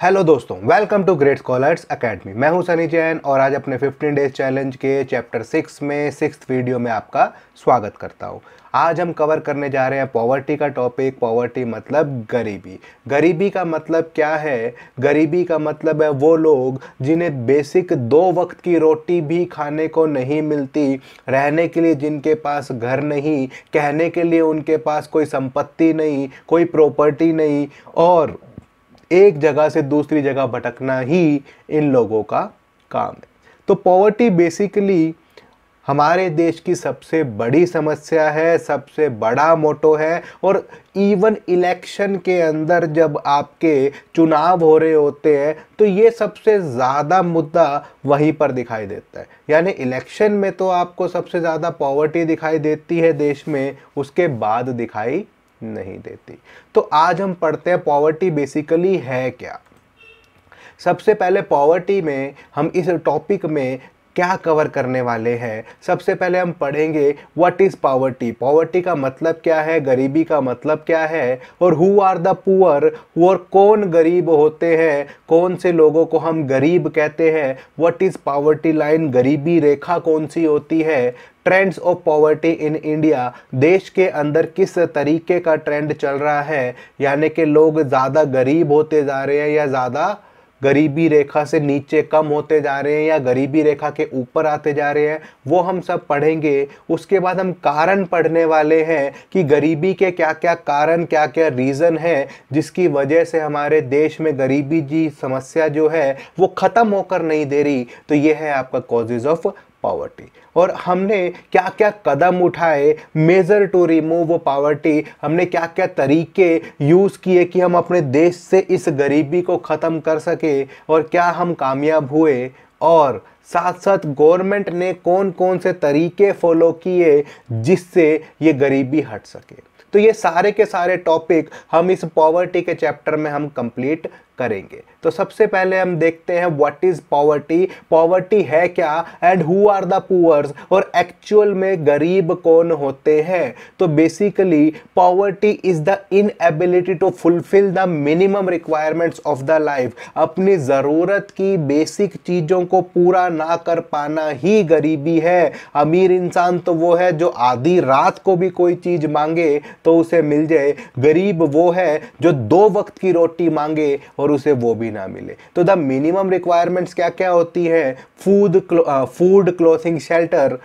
Hello दोस्तों welcome to great scholars academy मैं हूँ सनी जैन और आज अपने 15 डेज़ चैलेंज के चैप्टर सिक्स में सिक्स वीडियो में आपका स्वागत करता हूँ। आज हम कवर करने जा रहे हैं पॉवर्टी का टॉपिक पॉवर्टी मतलब गरीबी। गरीबी का मतलब क्या है? गरीबी का मतलब है वो लोग जिन्हें बेसिक दो वक्त की रोटी भी खाने को नहीं मिलती, रहने के लिए जिनके पास घर नहीं, कहने के लिए उनके पास कोई संपत्ति नहीं, कोई प्रॉपर्टी नहीं, और एक जगह से दूसरी जगह भटकना ही इन लोगों का काम है। तो पॉवर्टी बेसिकली हमारे देश की सबसे बड़ी समस्या है, सबसे बड़ा मोटो है और इवन इलेक्शन के अंदर जब आपके चुनाव हो रहे होते हैं तो ये सबसे ज़्यादा मुद्दा वहीं पर दिखाई देता है। यानी इलेक्शन में तो आपको सबसे ज़्यादा पॉवर्टी दिखाई देती है देश में, उसके बाद दिखाई नहीं देती। तो आज हम पढ़ते हैं पॉवर्टी बेसिकली है क्या? सबसे पहले पॉवर्टी में हम इस टॉपिक में क्या कवर करने वाले हैं? सबसे पहले हम पढ़ेंगे व्हाट इज़ पावर्टी पावर्टी का मतलब क्या है? गरीबी का मतलब क्या है? और हु आर द पुअर और कौन गरीब होते हैं? कौन से लोगों को हम गरीब कहते हैं? व्हाट इज़ पावर्टी लाइन गरीबी रेखा कौन सी होती है? Trends of poverty in India देश के अंदर किस तरीके का ट्रेंड चल रहा है? यानी कि लोग ज़्यादा गरीब होते जा रहे हैं या ज़्यादा गरीबी रेखा से नीचे कम होते जा रहे हैं या गरीबी रेखा के ऊपर आते जा रहे हैं, वो हम सब पढ़ेंगे। उसके बाद हम कारण पढ़ने वाले हैं कि गरीबी के क्या क्या कारण क्या क्या रीज़न है, जिसकी वजह से हमारे देश में गरीबी जी समस्या जो है, वो ख़त्म होकर नहीं दे रही। तो ये है आपका कॉजेज ऑफ़ पॉवर्टी और हमने क्या क्या कदम उठाए मेजर टू रिमूव पॉवर्टी हमने क्या क्या तरीके यूज़ किए कि हम अपने देश से इस गरीबी को ख़त्म कर सके और क्या हम कामयाब हुए? और साथ साथ गवर्नमेंट ने कौन कौन से तरीके फॉलो किए जिससे ये गरीबी हट सके? तो ये सारे के सारे टॉपिक हम इस पॉवर्टी के चैप्टर में हम कंप्लीट करेंगे। तो सबसे पहले हम देखते हैं व्हाट इज़ पॉवर्टी पॉवर्टी है क्या? And who are the poors और एक्चुअल में गरीब कौन होते हैं? तो basically poverty is the inability to fulfil the minimum requirements of the life अपनी ज़रूरत की बेसिक चीज़ों को पूरा ना कर पाना ही गरीबी है। अमीर इंसान तो वो है जो आधी रात को भी कोई चीज़ मांगे तो उसे मिल जाए। गरीब वो है जो दो वक्त की रोटी मांगे और और उसे वो भी ना मिले। तो द मिनिमम रिक्वायरमेंट्स क्या क्या होती है? फ़ूड फ़ूड क्लोथिंग शेल्टर,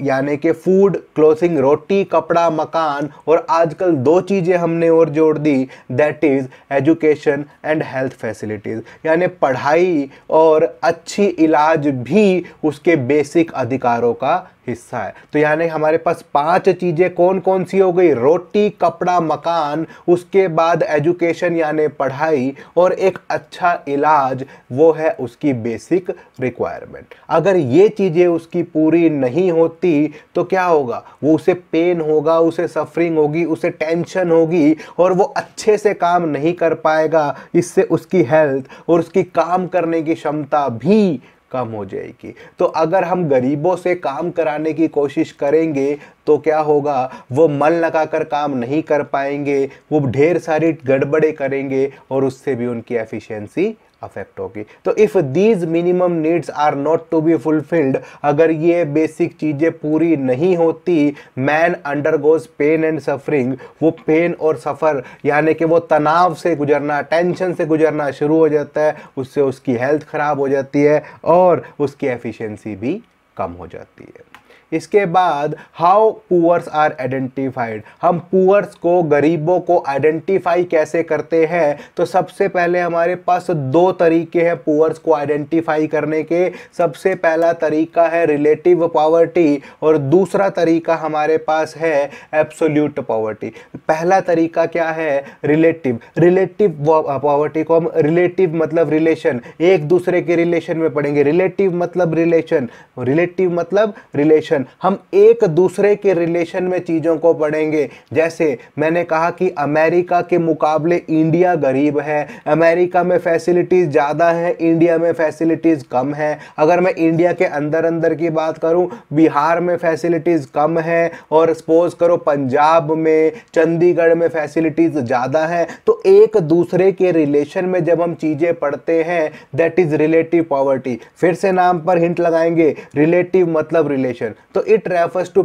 यानी कि फ़ूड क्लोथिंग रोटी, कपड़ा, मकान, और आजकल दो चीज़ें हमने और जोड़ दी that is education and health facilities यानी पढ़ाई और अच्छी इलाज भी उसके बेसिक अधिकारों का हिस्सा है। तो यानी हमारे पास पाँच चीज़ें कौन कौन सी हो गई? रोटी, कपड़ा, मकान, उसके बाद एजुकेशन यानी पढ़ाई और एक अच्छा इलाज, वो है उसकी बेसिक रिक्वायरमेंट अगर ये चीज़ें उसकी पूरी नहीं होती तो क्या होगा? वो उसे पेन होगा, उसे सफरिंग होगी, उसे टेंशन होगी और वो अच्छे से काम नहीं कर पाएगा। इससे उसकी हेल्थ और उसकी काम करने की क्षमता भी कम हो जाएगी। तो अगर हम गरीबों से काम कराने की कोशिश करेंगे तो क्या होगा? वो मन लगाकर काम नहीं कर पाएँगे, वो ढेर सारी गड़बड़े करेंगे और उससे भी उनकी एफिशिएंसी अफेक्ट होगी। तो if these minimum needs are not to be fulfilled अगर ये बेसिक चीज़ें पूरी नहीं होती man undergoes pain and suffering वो पेन और सफ़र यानी कि वो तनाव से गुजरना टेंशन से गुजरना शुरू हो जाता है, उससे उसकी हेल्थ ख़राब हो जाती है और उसकी एफिशिएंसी भी कम हो जाती है। इसके बाद हाउ पुअर्स आर आइडेंटिफाइड हम पुअर्स को, गरीबों को आइडेंटिफाई कैसे करते हैं? तो सबसे पहले हमारे पास दो तरीके हैं पुअर्स को आइडेंटिफाई करने के। सबसे पहला तरीका है रिलेटिव पॉवर्टी और दूसरा तरीका हमारे पास है एब्सोल्यूट पॉवर्टी पहला तरीका क्या है? रिलेटिव रिलेटिव पॉवर्टी को हम रिलेटिव मतलब रिलेशन एक दूसरे के रिलेशन में पढ़ेंगे. रिलेटिव मतलब रिलेशन रिलेटिव मतलब रिलेशन रिलेशन हम एक दूसरे के रिलेशन में चीज़ों को पढ़ेंगे। जैसे मैंने कहा कि अमेरिका के मुकाबले इंडिया गरीब है, अमेरिका में फैसिलिटीज़ ज़्यादा है, इंडिया में फैसिलिटीज़ कम है। अगर मैं इंडिया के अंदर अंदर की बात करूँ, बिहार में फैसिलिटीज़ कम है और सपोज़ करो पंजाब में, चंडीगढ़ में फैसिलिटीज़ ज़्यादा है तो एक दूसरे के रिलेशन में जब हम चीज़ें पढ़ते हैं दैट इज़ रिलेटिव पॉवर्टी फिर से नाम पर हिंट लगाएँगे रिलेटिव मतलब रिलेशन तो it refers to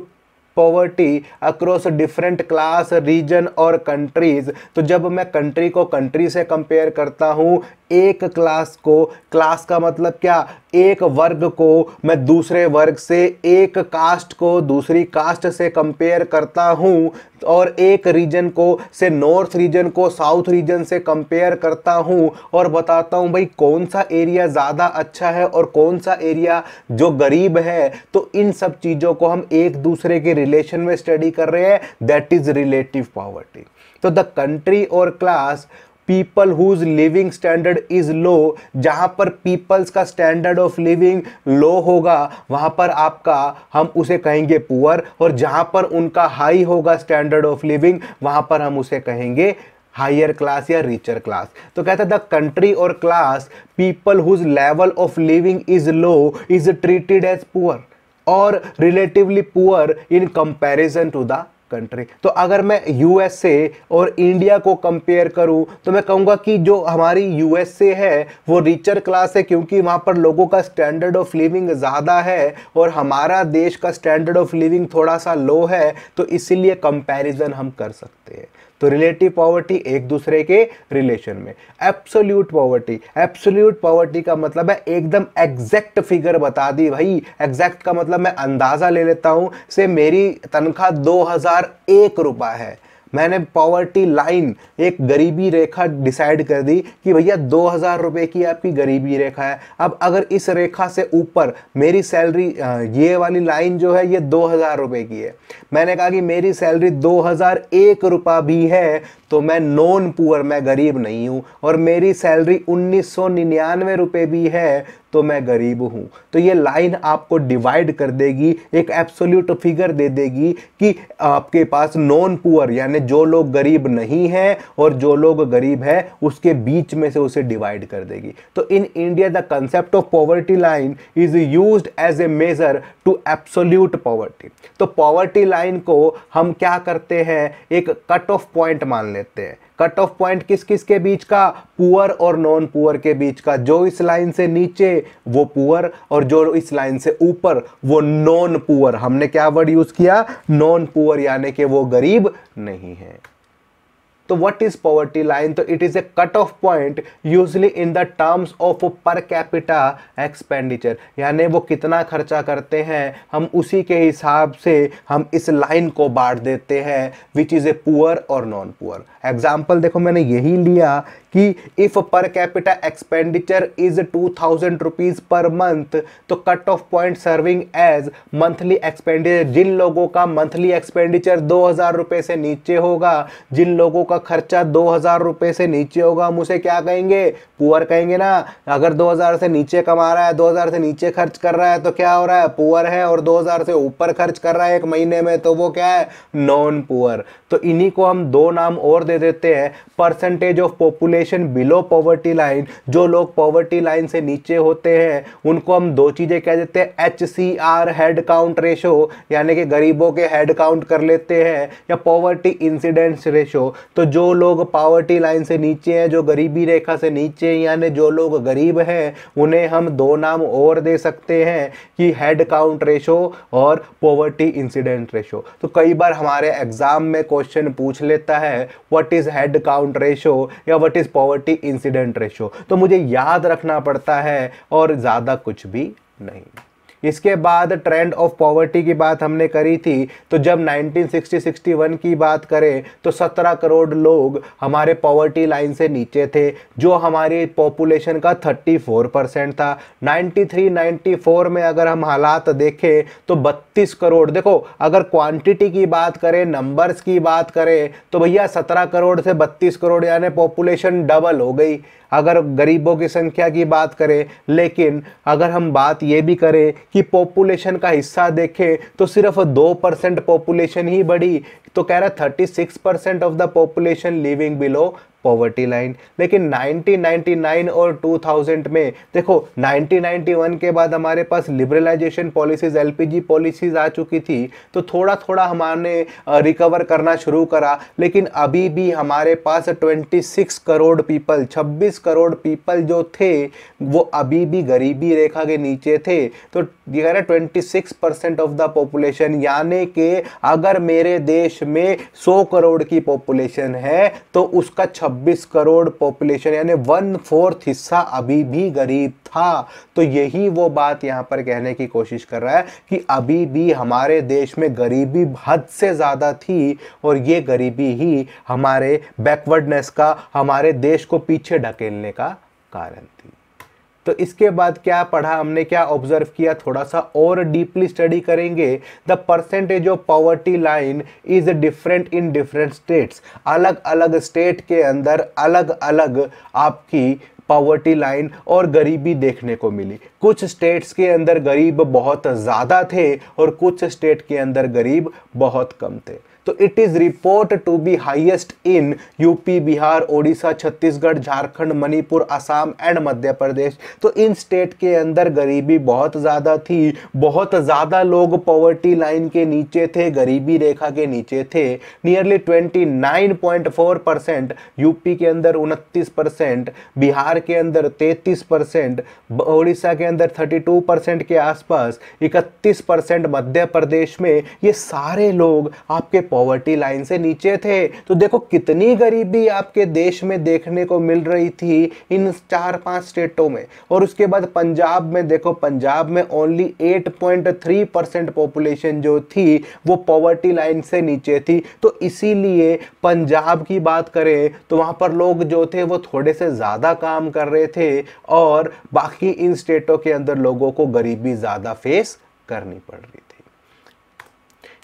poverty across different class region और कंट्रीज़ तो जब मैं कंट्री को कंट्री से कंपेयर करता हूँ, एक क्लास को क्लास का मतलब क्या? एक वर्ग को मैं दूसरे वर्ग से, एक कास्ट को दूसरी कास्ट से कंपेयर करता हूँ और एक रीजन को से नॉर्थ रीजन को साउथ रीजन से कंपेयर करता हूँ और बताता हूँ, भाई कौन सा एरिया ज़्यादा अच्छा है और कौन सा एरिया जो गरीब है? तो इन सब चीज़ों को हम एक दूसरे के रिलेशन में स्टडी कर रहे हैं. दैट इज़ रिलेटिव पॉवर्टी तो द कंट्री और class people whose living standard is low जहाँ पर पीपल्स का स्टैंडर्ड ऑफ़ लिविंग लो होगा, वहाँ पर आपका, हम उसे कहेंगे पुअर और जहाँ पर उनका हाई होगा स्टैंडर्ड ऑफ़ लिविंग वहाँ पर हम उसे कहेंगे हायर क्लास या रिचर क्लास तो कहते द कंट्री और class people whose level of living is low is treated as poor और relatively poor in comparison to the country तो अगर मैं यूएसए और इंडिया को कंपेयर करूँ तो मैं कहूँगा कि जो हमारी यूएसए है, वो रिचर क्लास है, क्योंकि वहाँ पर लोगों का स्टैंडर्ड ऑफ़ लिविंग ज़्यादा है और हमारा देश का स्टैंडर्ड ऑफ़ लिविंग थोड़ा सा लो है तो इसीलिए कंपैरिजन हम कर सकते हैं। तो रिलेटिव पॉवर्टी एक दूसरे के रिलेशन में। एब्सोल्यूट पॉवर्टी एब्सोल्यूट पॉवर्टी का मतलब है एकदम एग्जैक्ट फिगर बता दी भाई। एग्जैक्ट का मतलब मैं अंदाज़ा ले लेता हूँ, से मेरी तनख्वाह दो हज़ार एक रुपये है। मैंने पॉवर्टी लाइन एक गरीबी रेखा डिसाइड कर दी कि भैया दो हज़ार रुपये की आपकी गरीबी रेखा है। अब अगर इस रेखा से ऊपर मेरी सैलरी ये वाली लाइन जो है, ये दो हज़ार रुपये की है। मैंने कहा कि मेरी सैलरी दो हज़ार एक रुपया भी है तो मैं नॉन पुअर मैं गरीब नहीं हूँ। और मेरी सैलरी उन्नीस सौ निन्यानवे भी है तो मैं गरीब हूँ। तो ये लाइन आपको डिवाइड कर देगी, एक एब्सोल्यूट फिगर दे देगी कि आपके पास नॉन पुअर यानी जो लोग गरीब नहीं हैं और जो लोग गरीब है, उसके बीच में से उसे डिवाइड कर देगी। तो in India the concept of poverty line is use as a measure to absolute poverty तो पॉवर्टी लाइन को हम क्या करते हैं? एक कट ऑफ़ पॉइंट मान लेते हैं। कट ऑफ़ पॉइंट किस किस के बीच का? पुअर और नॉन पुअर के बीच का। जो इस लाइन से नीचे, वो पुअर और जो इस लाइन से ऊपर, वो नॉन पुअर हमने क्या वर्ड यूज़ किया? नॉन पुअर यानी कि वो गरीब नहीं है। तो व्हाट इज़ पॉवर्टी लाइन तो it is a cut off point usually in the terms of per capita expenditure यानी वो कितना खर्चा करते हैं, हम उसी के हिसाब से हम इस लाइन को बांट देते हैं विच इज़ ए पुअर और नॉन पुअर एग्ज़ाम्पल देखो, मैंने यही लिया कि if per capita expenditure is two thousand rupees per month तो cut off point serving as monthly expenditure जिन लोगों का मंथली एक्सपेंडिचर दो हज़ार रुपए से नीचे होगा, जिन लोगों का खर्चा दो हज़ार रुपए से नीचे होगा, हम उसे क्या कहेंगे? पुअर कहेंगे ना। अगर दो हज़ार से नीचे कमा रहा है, दो हज़ार से नीचे खर्च कर रहा है तो क्या हो रहा है? पुअर है और दो हज़ार से ऊपर खर्च कर रहा है एक महीने में तो वो क्या है? नॉन पुअर तो इन्हीं को हम दो नाम और दे देते हैं। Percentage of population below poverty line जो लोग पॉवर्टी लाइन से नीचे होते हैं, उनको हम दो चीज़ें कह देते हैं H C R head count ratio यानी कि गरीबों के हेड काउंट कर लेते हैं, या पॉवर्टी इंसिडेंस रेशो तो जो लोग पॉवर्टी लाइन से नीचे हैं, जो गरीबी रेखा से नीचे यानी जो लोग गरीब हैं, उन्हें हम दो नाम और दे सकते हैं कि हेड काउंट रेशो और पॉवर्टी इंसिडेंट रेशो तो कई बार हमारे एग्ज़ाम में क्वेश्चन पूछ लेता है what is head count ratio या what is poverty incident ratio तो मुझे याद रखना पड़ता है और ज़्यादा कुछ भी नहीं। इसके बाद ट्रेंड ऑफ़ पॉवर्टी की बात हमने करी थी तो जब 1960-61 की बात करें तो 17 करोड़ लोग हमारे पॉवर्टी लाइन से नीचे थे, जो हमारी पॉपुलेशन का 34 परसेंट था। 93-94 में अगर हम हालात देखें तो 32 करोड़, देखो, अगर क्वांटिटी की बात करें नंबर्स की बात करें तो भैया 17 करोड़ से 32 करोड़, यानी पॉपुलेशन डबल हो गई। अगर गरीबों की संख्या की बात करें, लेकिन अगर हम बात ये भी करें कि पॉपुलेशन का हिस्सा देखें तो सिर्फ़ दो परसेंट पॉपुलेशन ही बढ़ी। तो कह रहा thirty six percent of the population living below poverty line लेकिन 1999 और 2000 में, देखो 1991 के बाद हमारे पास लिबरलाइजेशन पॉलिसीज़ एलपीजी पॉलिसीज़ आ चुकी थी तो थोड़ा थोड़ा हमारे रिकवर करना शुरू करा। लेकिन अभी भी हमारे पास 26 करोड़ पीपल 26 करोड़ पीपल जो थे, वो अभी भी गरीबी रेखा के नीचे थे। तो ये कह रहे twenty six percent of the population यानी कि अगर मेरे देश में सौ करोड़ की पॉपुलेशन है तो उसका 26 करोड़ पॉपुलेशन यानी वन फोर्थ हिस्सा अभी भी गरीब था। तो यही वो बात यहाँ पर कहने की कोशिश कर रहा है कि अभी भी हमारे देश में गरीबी हद से ज़्यादा थी और ये गरीबी ही हमारे बैकवर्डनेस का, हमारे देश को पीछे ढकेलने का कारण थी। तो इसके बाद क्या पढ़ा, हमने क्या ऑब्ज़र्व किया थोड़ा सा और डीपली स्टडी करेंगे। The percentage of poverty line is different in different states अलग अलग स्टेट के अंदर अलग अलग आपकी पॉवर्टी लाइन और गरीबी देखने को मिली। कुछ स्टेट्स के अंदर गरीब बहुत ज़्यादा थे और कुछ स्टेट के अंदर गरीब बहुत कम थे। तो it is report to be highest in UP Bihar Odisha Chhattisgarh Jharkhand Manipur Assam and Madhya Pradesh तो इन स्टेट के अंदर गरीबी बहुत ज़्यादा थी। बहुत ज़्यादा लोग पॉवर्टी लाइन के नीचे थे, गरीबी रेखा के नीचे थे। नियरली 29.4 परसेंट यूपी के अंदर उनतीस परसेंट बिहार के अंदर 33 परसेंट ओडिशा के अंदर 32 परसेंट के आसपास 31 परसेंट मध्य प्रदेश में। ये सारे लोग आपके पॉवर्टी लाइन से नीचे थे। तो देखो कितनी गरीबी आपके देश में देखने को मिल रही थी इन चार पाँच स्टेटों में। और उसके बाद पंजाब में देखो, पंजाब में ओनली 8.3 परसेंट पॉपुलेशन जो थी, वो पॉवर्टी लाइन से नीचे थी। तो इसीलिए पंजाब की बात करें तो वहाँ पर लोग जो थे, वो थोड़े से ज़्यादा काम कर रहे थे और बाकी इन स्टेटों के अंदर लोगों को गरीबी ज़्यादा फेस करनी पड़ रही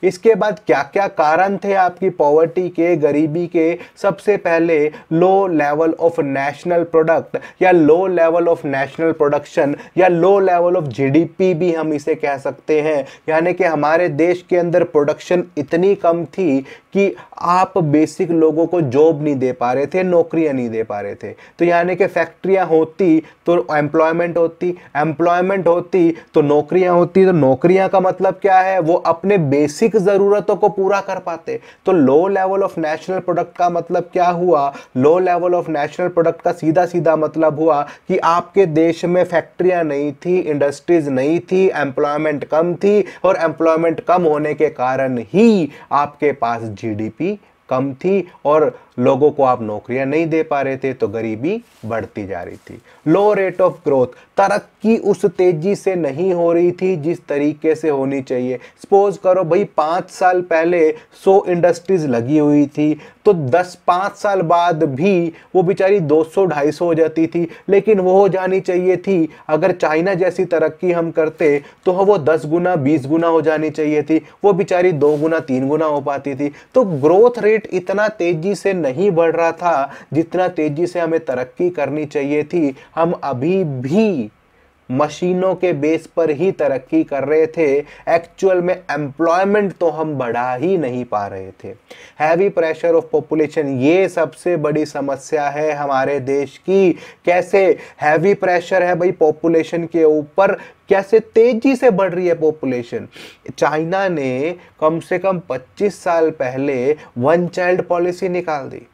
इसके बाद क्या क्या कारण थे आपकी पॉवर्टी के, गरीबी के? सबसे पहले low level of national product या low level of national production या लो लेवल ऑफ़ जीडीपी भी हम इसे कह सकते हैं। यानी कि हमारे देश के अंदर प्रोडक्शन इतनी कम थी कि आप बेसिक लोगों को जॉब नहीं दे पा रहे थे, नौकरियाँ नहीं दे पा रहे थे। तो यानी कि फैक्ट्रियाँ होती तो एम्प्लॉयमेंट होती एम्प्लॉयमेंट होती तो नौकरियाँ होती। तो नौकरियाँ का मतलब क्या है? वो अपने बेसिक बेसिक ज़रूरतों को पूरा कर पाते। तो low level of national product का मतलब क्या हुआ? Low level of national product का सीधा सीधा मतलब हुआ कि आपके देश में फैक्ट्रियाँ नहीं थी इंडस्ट्रीज़ नहीं थी एम्प्लॉयमेंट कम थी और एम्प्लॉयमेंट कम होने के कारण ही आपके पास जीडीपी कम थी और लोगों को आप नौकरियाँ नहीं दे पा रहे थे तो गरीबी बढ़ती जा रही थी। लो रेट ऑफ़ ग्रोथ तरक्की उस तेज़ी से नहीं हो रही थी जिस तरीके से होनी चाहिए। सपोज़ करो भाई, पाँच साल पहले सौ इंडस्ट्रीज़ लगी हुई थी तो दस पाँच साल बाद भी वो बेचारी 200 250 हो जाती थी। लेकिन वो हो जानी चाहिए थी, अगर चाइना जैसी तरक्की हम करते तो वो दस गुना, बीस गुना हो जानी चाहिए थी। वो बेचारी दो गुना, तीन गुना हो पाती थी। तो ग्रोथ रेट इतना तेज़ी से नहीं बढ़ रहा था, जितना तेज़ी से हमें तरक्की करनी चाहिए थी। हम अभी भी मशीनों के बेस पर ही तरक्की कर रहे थे। एक्चुअल में एम्प्लॉयमेंट तो हम बढ़ा ही नहीं पा रहे थे। हैवी प्रेशर ऑफ़ पॉपुलेशन ये सबसे बड़ी समस्या है हमारे देश की। कैसे हैवी प्रेशर है भाई पॉपुलेशन के ऊपर? कैसे तेज़ी से बढ़ रही है पॉपुलेशन चाइना ने कम से कम 25 साल पहले वन चाइल्ड पॉलिसी निकाल दी।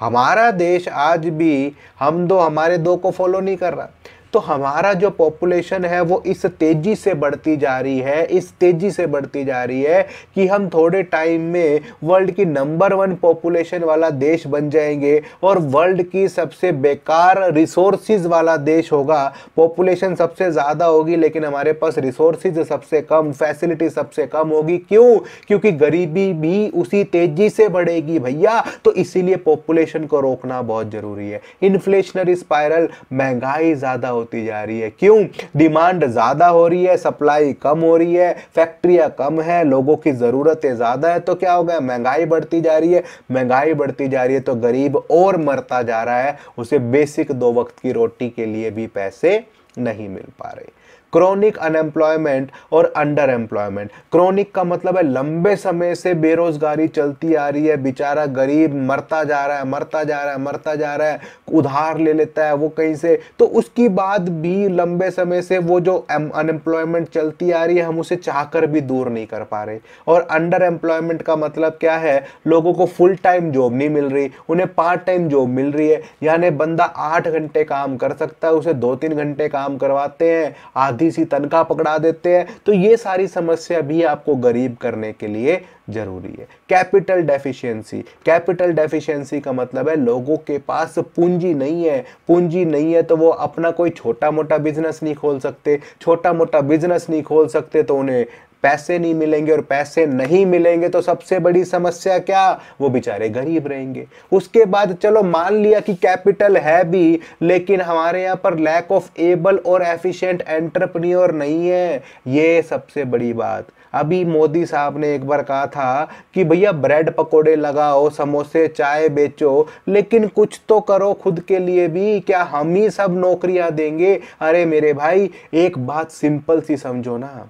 हमारा देश आज भी हम दो, हमारे दो को फॉलो नहीं कर रहा। तो हमारा जो पॉपुलेशन है वो इस तेज़ी से बढ़ती जा रही है, इस तेज़ी से बढ़ती जा रही है कि हम थोड़े टाइम में वर्ल्ड की नंबर वन पॉपुलेशन वाला देश बन जाएँगे और वर्ल्ड की सबसे बेकार रिसोर्सिस वाला देश होगा। पॉपुलेशन सबसे ज़्यादा होगी, लेकिन हमारे पास रिसोर्सिस सबसे कम फैसिलिटी सबसे कम होगी। क्यों? क्योंकि गरीबी भी उसी तेज़ी से बढ़ेगी भैया। तो इसीलिए पॉपुलेशन को रोकना बहुत ज़रूरी है। इन्फ्लेशनरी स्पायरल महँगाई ज़्यादा होती जा रही है। क्यों? डिमांड ज़्यादा हो रही है, सप्लाई कम हो रही है, फैक्ट्रियाँ कम है, लोगों की ज़रूरतें ज़्यादा है तो क्या हो गया? महँगाई बढ़ती जा रही है। महँगाई बढ़ती जा रही है तो गरीब और मरता जा रहा है। उसे बेसिक दो वक्त की रोटी के लिए भी पैसे नहीं मिल पा रहे। क्रोनिक अनएम्प्लॉयमेंट और अंडर एम्प्लॉयमेंट क्रोनिक का मतलब है लंबे समय से बेरोजगारी चलती आ रही है, बेचारा गरीब मरता जा रहा है, मरता जा रहा है, मरता जा रहा है, उधार ले लेता है वो कहीं से। तो उसकी बाद भी लंबे समय से वो जो अनएम्प्लॉयमेंट चलती आ रही है, हम उसे चाहकर भी दूर नहीं कर पा रहे। और अंडर एम्प्लॉयमेंट का मतलब क्या है? लोगों को फुल टाइम जॉब नहीं मिल रही, उन्हें पार्ट टाइम जॉब मिल रही है। यानी बंदा आठ घंटे काम कर सकता है, उसे दो तीन घंटे काम करवाते हैं आधी सी तनख्वाह पकड़ा देते हैं। तो ये सारी समस्या भी आपको गरीब करने के लिए ज़रूरी है। Capital deficiency. कैपिटल डेफिशिएंसी का मतलब है लोगों के पास पूंजी नहीं है। पूंजी नहीं है तो वो अपना कोई छोटा मोटा बिज़नेस नहीं खोल सकते। छोटा मोटा बिज़नेस नहीं खोल सकते तो उन्हें पैसे नहीं मिलेंगे और पैसे नहीं मिलेंगे तो सबसे बड़ी समस्या क्या? वो बेचारे गरीब रहेंगे। उसके बाद चलो मान लिया कि कैपिटल है भी, लेकिन हमारे यहाँ पर लैक ऑफ़ एबल और एफिशिएंट एंटरप्रेन्योर नहीं है। ये सबसे बड़ी बात। अभी मोदी साहब ने एक बार कहा था कि भैया ब्रेड पकोड़े लगाओ, समोसे चाय बेचो, लेकिन कुछ तो करो खुद के लिए भी। क्या हम ही सब नौकरियाँ देंगे? अरे मेरे भाई, एक बात सिंपल सी समझो ना।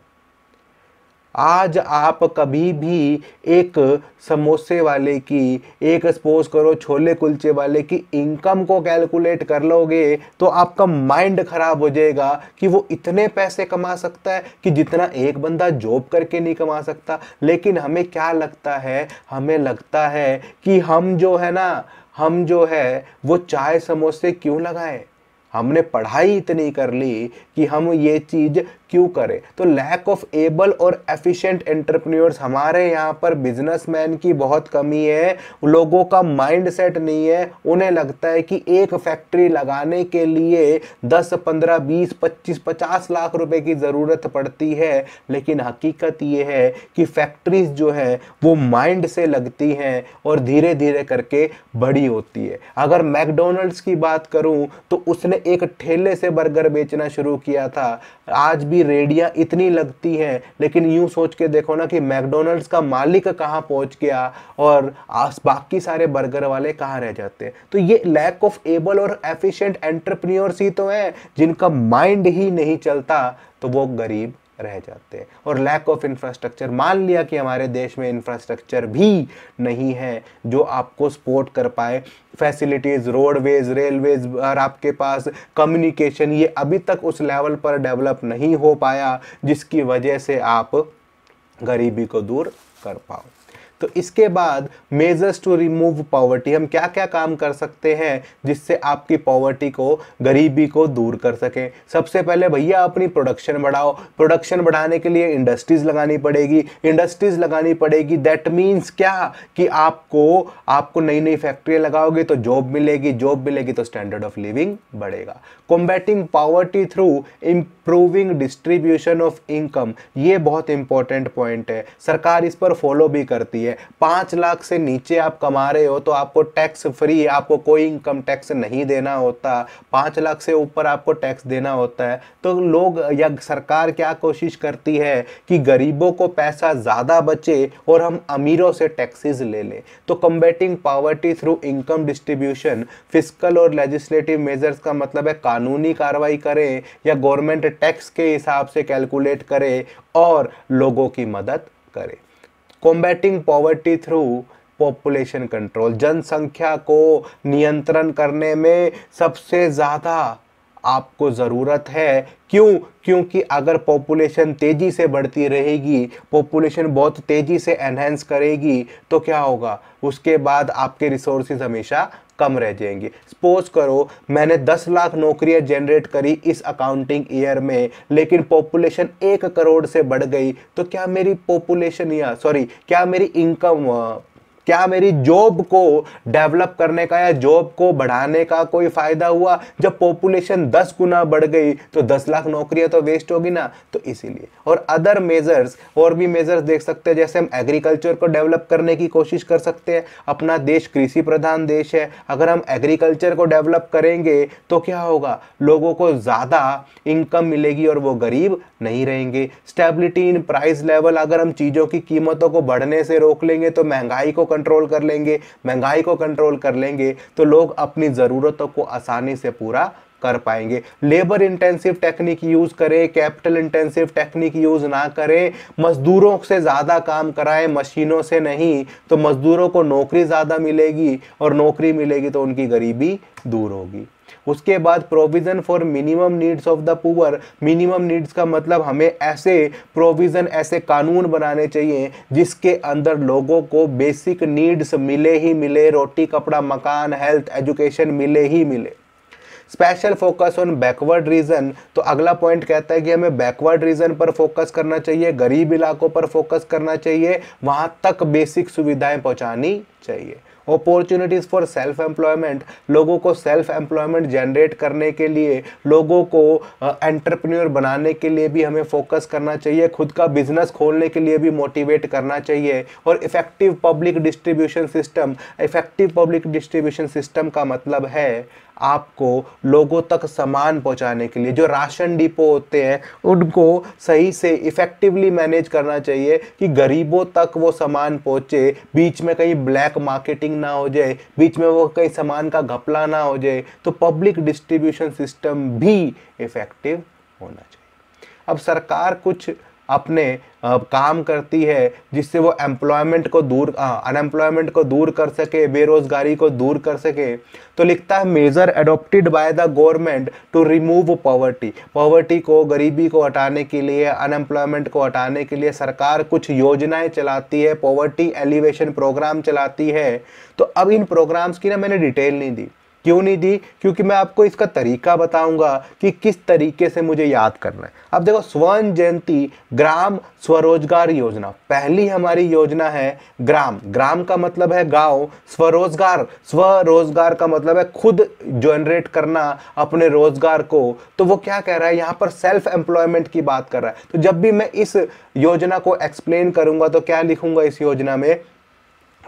आज आप कभी भी एक समोसे वाले की, एक सपोज़ करो छोले कुलचे वाले की इनकम को कैलकुलेट कर लोगे तो आपका माइंड खराब हो जाएगा कि वो इतने पैसे कमा सकता है कि जितना एक बंदा जॉब करके नहीं कमा सकता। लेकिन हमें क्या लगता है? हमें लगता है कि हम जो है ना, हम जो है, वो चाय समोसे क्यों लगाए? हमने पढ़ाई इतनी कर ली कि हम ये चीज़ क्यों करें? तो लैक ऑफ़ एबल और एफिशिएंट एंटरप्रेन्योर्स हमारे यहाँ पर बिजनेसमैन की बहुत कमी है। लोगों का माइंड सेट नहीं है। उन्हें लगता है कि एक फैक्ट्री लगाने के लिए 10, 15, 20, 25, 50 लाख रुपए की ज़रूरत पड़ती है। लेकिन हकीकत ये है कि फैक्ट्रीज जो है वो माइंड से लगती हैं और धीरे धीरे करके बड़ी होती है। अगर मैकडोनल्ड्स की बात करूँ तो उसने एक ठेले से बर्गर बेचना शुरू किया था। आज भी रेडियाँ इतनी लगती हैं, लेकिन यूँ सोच के देखो ना कि मैकडोनल्ड्स का मालिक कहाँ पहुँच गया और आस बाकी सारे बर्गर वाले कहाँ रह जाते हैं। तो ये लैक ऑफ़ एबल और एफिशिएंट एंटरप्रेन्योर्स ही तो है, जिनका माइंड ही नहीं चलता तो वो गरीब रह जाते हैं। और लैक ऑफ़ इंफ्रास्ट्रक्चर मान लिया कि हमारे देश में इंफ्रास्ट्रक्चर भी नहीं है जो आपको सपोर्ट कर पाए फैसिलिटीज़ रोडवेज़ रेलवेज और आपके पास कम्युनिकेशन ये अभी तक उस लेवल पर डेवलप नहीं हो पाया, जिसकी वजह से आप गरीबी को दूर कर पाओ। तो इसके बाद मेजर्स टू रिमूव पॉवर्टी हम क्या क्या काम कर सकते हैं जिससे आपकी पॉवर्टी को, गरीबी को दूर कर सकें? सबसे पहले भैया अपनी प्रोडक्शन बढ़ाओ। प्रोडक्शन बढ़ाने के लिए इंडस्ट्रीज़ लगानी पड़ेगी। इंडस्ट्रीज़ लगानी पड़ेगी दैट मीन्स क्या? कि आपको आपको नई नई फैक्ट्रियाँ लगाओगे तो जॉब मिलेगी जॉब मिलेगी तो स्टैंडर्ड ऑफ़ लिविंग बढ़ेगा। Combating poverty through improving distribution of income ये बहुत इंपॉर्टेंट पॉइंट है। सरकार इस पर फॉलो भी करती है। है। पाँच लाख से नीचे आप कमा रहे हो तो आपको टैक्स फ्री आपको कोई इनकम टैक्स नहीं देना होता। पाँच लाख से ऊपर आपको टैक्स देना होता है। तो लोग या सरकार क्या कोशिश करती है कि गरीबों को पैसा ज़्यादा बचे और हम अमीरों से टैक्सेस ले लें। तो combating poverty through income distribution physical और लेजिस्लेटिव मेजर्स का मतलब है कानूनी कार्रवाई करें या गवर्नमेंट टैक्स के हिसाब से कैलकुलेट करे और लोगों की मदद करें। Combating poverty through population control जनसंख्या को नियंत्रण करने में सबसे ज़्यादा आपको ज़रूरत है। क्यों? क्योंकि अगर पॉपुलेशन तेज़ी से बढ़ती रहेगी पॉपुलेशन बहुत तेज़ी से एनहेंस करेगी तो क्या होगा? उसके बाद आपके रिसोर्सेज हमेशा कम रह जाएँगी। सपोज़ करो, मैंने 10 लाख नौकरियाँ जनरेट करी इस अकाउंटिंग ईयर में, लेकिन पॉपुलेशन एक करोड़ से बढ़ गई तो क्या मेरी पॉपुलेशन या सॉरी क्या मेरी इनकम क्या मेरी जॉब को डेवलप करने का या जॉब को बढ़ाने का कोई फ़ायदा हुआ? जब पॉपुलेशन 10 गुना बढ़ गई तो 10 लाख नौकरियाँ तो वेस्ट होगी ना? तो इसीलिए। और अदर मेजर्स और भी मेजर्स देख सकते हैं, जैसे हम एग्रीकल्चर को डेवलप करने की कोशिश कर सकते हैं। अपना देश कृषि प्रधान देश है। अगर हम एग्रीकल्चर को डेवलप करेंगे तो क्या होगा? लोगों को ज़्यादा इनकम मिलेगी और वो गरीब नहीं रहेंगे। स्टेबिलिटी इन प्राइस लेवल अगर हम चीज़ों की कीमतों को बढ़ने से रोक लेंगे तो महँगाई को कंट्रोल कर लेंगे, महँगाई को कंट्रोल कर लेंगे तो लोग अपनी ज़रूरतों को आसानी से पूरा कर पाएँगे। लेबर इंटेंसिव टेक्निक यूज़ करें कैपिटल इंटेंसिव टेक्निक यूज़ ना करें। मजदूरों से ज़्यादा काम कराएँ, मशीनों से नहीं तो मजदूरों को नौकरी ज़्यादा मिलेगी और नौकरी मिलेगी तो उनकी गरीबी दूर होगी। उसके बाद provision for minimum needs of the poor minimum needs का मतलब हमें ऐसे प्रोविज़न ऐसे कानून बनाने चाहिए जिसके अंदर लोगों को बेसिक नीड्स मिले ही मिले, रोटी, कपड़ा, मकान हेल्थ एजुकेशन मिले ही मिले। Special focus on backward region तो अगला पॉइंट कहता है कि हमें बैकवर्ड रीजन पर फोकस करना चाहिए, गरीब इलाकों पर फोकस करना चाहिए, वहाँ तक बेसिक सुविधाएँ पहुंचानी चाहिए। अपॉर्चुनिटीज़ फॉर सेल्फ एम्प्लॉयमेंट लोगों को सेल्फ एम्प्लॉयमेंट जनरेट करने के लिए, लोगों को एंटरप्रेन्योर बनाने के लिए भी हमें फोकस करना चाहिए, खुद का बिज़नेस खोलने के लिए भी मोटिवेट करना चाहिए और effective public distribution system effective public distribution system का मतलब है आपको लोगों तक सामान पहुँचाने के लिए जो राशन डिपो होते हैं, उनको सही से इफेक्टिवली मैनेज करना चाहिए कि गरीबों तक वो सामान पहुँचे, बीच में कहीं ब्लैक मार्केटिंग ना हो जाए, बीच में वो कहीं सामान का घपला ना हो जाए तो पब्लिक डिस्ट्रीब्यूशन सिस्टम भी इफ़ेक्टिव होना चाहिए। अब सरकार कुछ अपने काम करती है जिससे वो एम्प्लॉयमेंट को दूर अनएम्प्लॉयमेंट को दूर कर सके, बेरोजगारी को दूर कर सके। तो लिखता है measure adopted by the government to remove poverty poverty को, गरीबी को हटाने के लिए अनएम्प्लॉयमेंट को हटाने के लिए सरकार कुछ योजनाएँ चलाती है पॉवर्टी एलिवेशन प्रोग्राम चलाती है। तो अब इन प्रोग्राम्स की ना मैंने डिटेल नहीं दी। क्यों नहीं दी? क्योंकि मैं आपको इसका तरीका बताऊँगा कि किस तरीके से मुझे याद करना है। अब देखो, स्वर्ण जयंती ग्राम स्वरोजगार योजना। पहली हमारी योजना है ग्राम। ग्राम का मतलब है गाँव। स्वरोजगार। स्वरोजगार का मतलब है खुद जनरेट करना अपने रोज़गार को। तो वो क्या कह रहा है? यहाँ पर सेल्फ एम्प्लॉयमेंट की बात कर रहा है। तो जब भी मैं इस योजना को एक्सप्लेन करूँगा तो क्या लिखूँगा इस योजना में?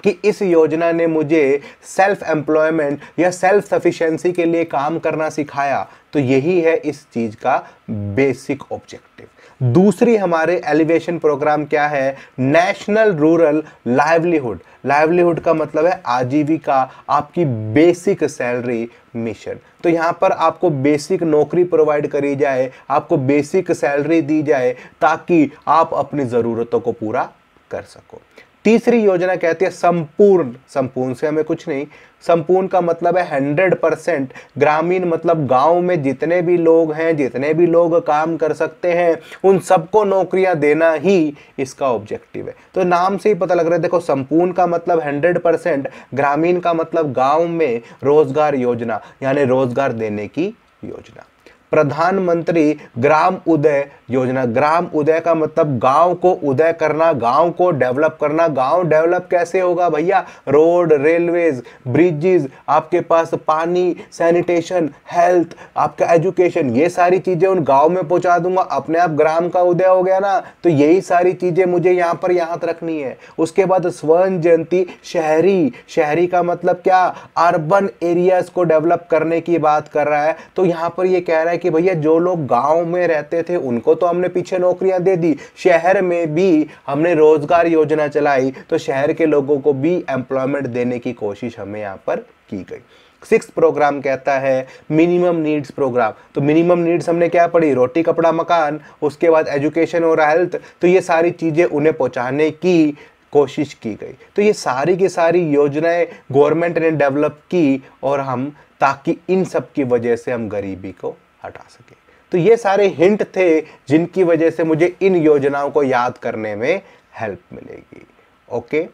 कि इस योजना ने मुझे सेल्फ एम्प्लॉयमेंट या सेल्फ सफिशिएंसी के लिए काम करना सिखाया। तो यही है इस चीज़ का बेसिक ऑब्जेक्टिव दूसरी हमारे एलिवेशन प्रोग्राम क्या है? नेशनल रूरल लाइवलीहुड लाइवलीहुड का मतलब है आजीविका, आपकी बेसिक सैलरी मिशन तो यहाँ पर आपको बेसिक नौकरी प्रोवाइड करी जाए, आपको बेसिक सैलरी दी जाए, ताकि आप अपनी ज़रूरतों को पूरा कर सको। तीसरी योजना कहती है संपूर्ण संपूर्ण से हमें कुछ नहीं, संपूर्ण का मतलब है हंड्रेड परसेंट ग्रामीण मतलब गाँव में जितने भी लोग हैं, जितने भी लोग काम कर सकते हैं, उन सबको नौकरियाँ देना ही इसका ऑब्जेक्टिव है। तो नाम से ही पता लग रहा है, देखो संपूर्ण का मतलब हंड्रेड परसेंट ग्रामीण का मतलब गाँव में रोज़गार योजना, यानी रोज़गार देने की योजना। प्रधानमंत्री ग्राम उदय योजना, ग्राम उदय का मतलब गाँव को उदय करना, गाँव को डेवलप करना। गाँव डेवलप कैसे होगा भैया? रोड रेलवेज ब्रिजेस आपके पास पानी सैनिटेशन हेल्थ आपका एजुकेशन ये सारी चीज़ें उन गाँव में पहुँचा दूँगा। अपने आप ग्राम का उदय हो गया ना तो यही सारी चीज़ें मुझे यहाँ पर यहाँ रखनी है। उसके बाद स्वर्ण जयंती, शहरी शहरी का मतलब क्या? अर्बन एरियाज़ को डेवलप करने की बात कर रहा है। तो यहाँ पर ये कह रहा है कि भैया, जो लोग गाँव में रहते थे, उनको तो हमने पीछे नौकरियाँ दे दी। शहर में भी हमने रोज़गार योजना चलाई तो शहर के लोगों को भी एम्प्लॉयमेंट देने की कोशिश हमें यहाँ पर की गई। सिक्स प्रोग्राम कहता है मिनिमम नीड्स प्रोग्राम तो मिनिमम नीड्स हमने क्या पढ़ी? रोटी, कपड़ा, मकान, उसके बाद एजुकेशन और हेल्थ तो ये सारी चीज़ें उन्हें पहुँचाने की कोशिश की गई। तो ये सारी की सारी योजनाएँ गवर्नमेंट ने डेवलप की और हम, ताकि इन सब की वजह से हम गरीबी को हटा सके। तो ये सारे हिंट थे जिनकी वजह से मुझे इन योजनाओं को याद करने में हेल्प मिलेगी। ओके?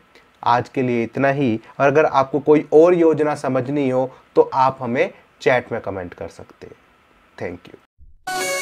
आज के लिए इतना ही। और अगर आपको कोई और योजना समझनी हो तो आप हमें चैट में कमेंट कर सकते हैं। Thank you.